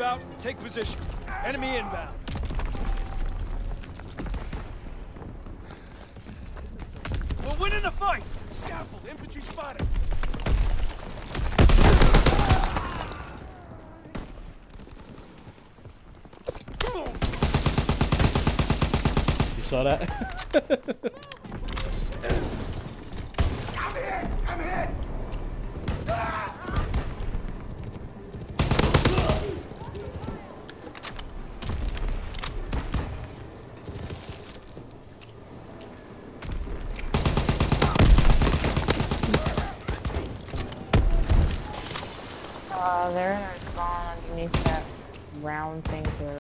out. Take position. Enemy inbound. We're winning the fight! Scaffold, infantry spotted! You saw that? Uh, they're in our spawn underneath that round thing there.